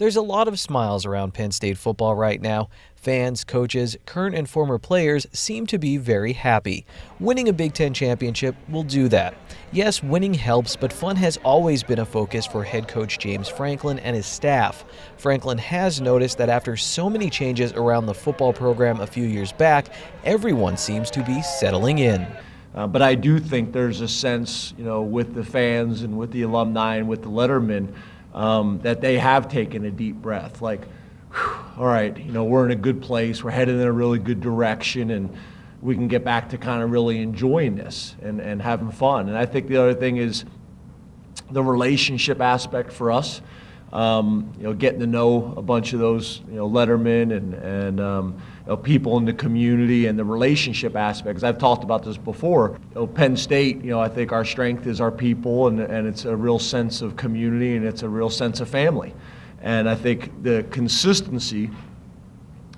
There's a lot of smiles around Penn State football right now. Fans, coaches, current and former players seem to be very happy. Winning a Big Ten championship will do that. Yes, winning helps, but fun has always been a focus for head coach James Franklin and his staff. Franklin has noticed that after so many changes around the football program a few years back, everyone seems to be settling in. Uh, but I do think there's a sense, you know, with the fans and with the alumni and with the lettermen um, that they have taken a deep breath. Like, all right, you know, we're in a good place. We're headed in a really good direction, and we can get back to kind of really enjoying this and, and having fun. And I think the other thing is the relationship aspect for us. Um, you know, getting to know a bunch of those, you know, lettermen and, and um, you know, people in the community and the relationship aspects. I've talked about this before. You know, Penn State, you know, I think our strength is our people and, and it's a real sense of community and it's a real sense of family. And I think the consistency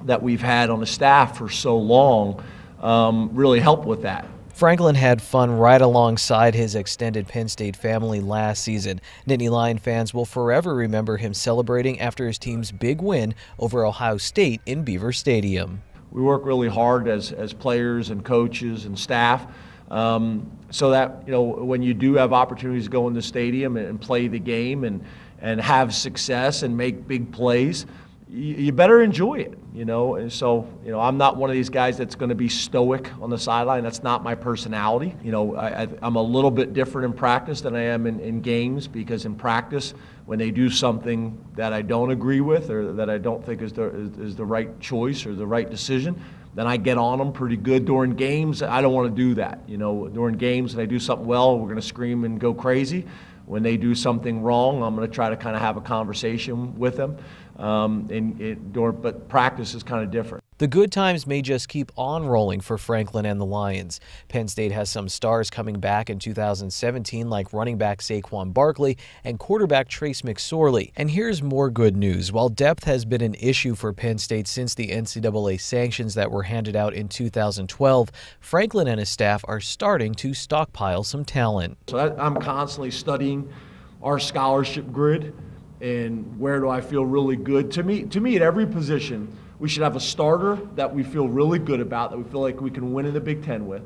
that we've had on the staff for so long um, really helped with that. Franklin had fun right alongside his extended Penn State family last season. Nittany Lion fans will forever remember him celebrating after his team's big win over Ohio State in Beaver Stadium. We work really hard as, as players and coaches and staff um, so that, you know, when you do have opportunities to go in the stadium and play the game and, and have success and make big plays, you better enjoy it, you know. And so, you know, I'm not one of these guys that's going to be stoic on the sideline. That's not my personality. You know, I, am a little bit different in practice than I am in, in, games because in practice, when they do something that I don't agree with or that I don't think is the, is, is the right choice or the right decision, then I get on them pretty good. During games, I don't want to do that. You know, during games, and they do something well, we're going to scream and go crazy. When they do something wrong, I'm going to try to kind of have a conversation with them. Um, and but practice is kind of different. The good times may just keep on rolling for Franklin and the Lions. Penn State has some stars coming back in 2017 like running back Saquon Barkley and quarterback Trace McSorley. And here's more good news. While depth has been an issue for Penn State since the NCAA sanctions that were handed out in 2012, Franklin and his staff are starting to stockpile some talent. So I'm constantly studying our scholarship grid and where do I feel really good. To me, to me, at every position, we should have a starter that we feel really good about, that we feel like we can win in the Big Ten with.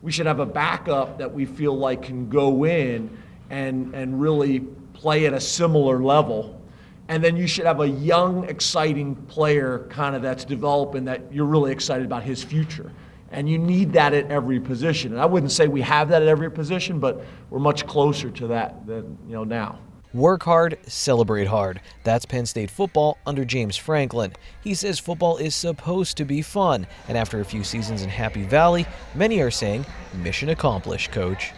We should have a backup that we feel like can go in and, and really play at a similar level. And then you should have a young, exciting player kind of that's developing that you're really excited about his future. And you need that at every position. And I wouldn't say we have that at every position, but we're much closer to that than you know now. Work hard, celebrate hard. That's Penn State football under James Franklin. He says football is supposed to be fun, and after a few seasons in Happy Valley, many are saying, mission accomplished, coach.